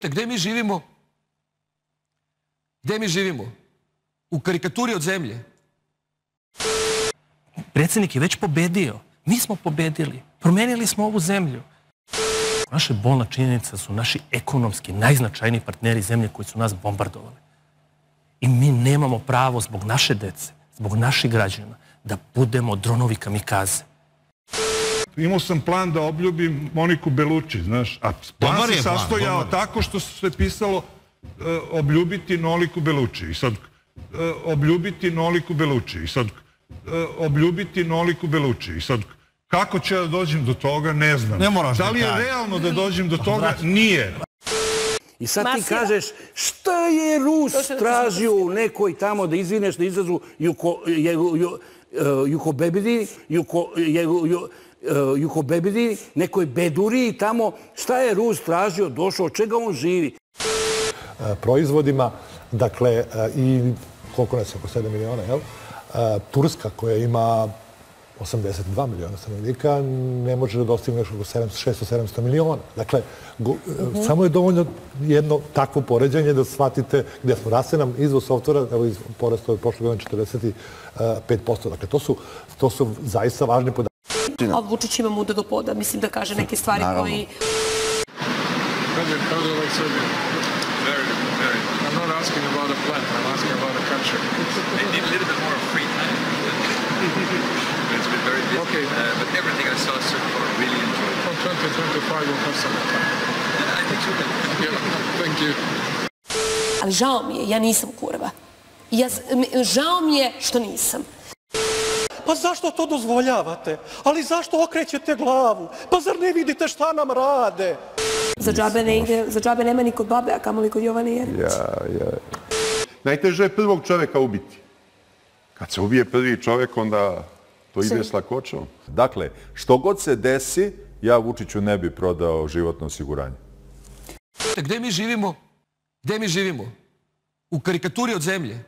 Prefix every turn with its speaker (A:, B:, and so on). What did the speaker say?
A: Gde mi živimo? Gde mi živimo? U karikaturi od zemlje.
B: Predsjednik je već pobedio. Mi smo pobedili. Promenili smo ovu zemlju. Naše bolna činjenica su naši ekonomski najznačajniji partneri zemlje koji su nas bombardovali. I mi nemamo pravo zbog naše dece, zbog naših građana, da budemo dronovi kamikaze.
C: Imao sam plan da obljubim Moniku Beluči, znaš, a plan se sastojao tako što se pisalo uh, obljubiti Noliku Beluči. I sad, uh, obljubiti Noliku Beluči. I sad, uh, obljubiti Noliku Beluči. I sad, kako će da dođem do toga, ne znam.
D: Ne moraš
C: da li je realno da dođem do toga? Nije.
E: I sad ti kažeš, šta je Rus tražio u nekoj tamo da izvineš, da izrazu Juko, je, ju, Juko Bebidi, Juko, je, ju, Jukobebidi, nekoj beduri tamo, šta je Rus tražio, došao, čega on živi?
F: E, proizvodima, dakle, e, i koliko nas oko 7 miliona, jel? Turska koja ima 82 miliona stanovnika ne može da dostigne nešto oko 600-700 miliona. Dakle, go, mhm. samo je dovoljno jedno takvo poređenje da shvatite gdje smo. Raste nam izvoz softvera, evo iz poresto je prošle godine 45%. Dakle, to su, to su zaista važni podaci.
G: A Vučić ima muda do poda, mislim da kaže neke stvari koji...
H: Okay. Uh, but everything I saw so far really enjoyed. From 2025 we'll have some time. I think so. Yeah, thank you.
G: Ali žao mi je, ja nisam kurva. Ja, žao mi je što nisam.
I: Pa zašto to dozvoljavate? Ali zašto okrećete glavu? Pa zar ne vidite šta nam rade?
G: Za džabe, ne ide, za džabe nema ni kod babe, a kamo li kod Jovane Jerić?
C: Ja, ja.
J: Najteže je prvog čoveka ubiti. Kad se ubije prvi čovek, onda to ide s lakoćom.
K: Dakle, što god se desi, ja Vučiću ne bi prodao životno osiguranje.
A: Gde mi živimo? Gde mi živimo? U karikaturi od zemlje.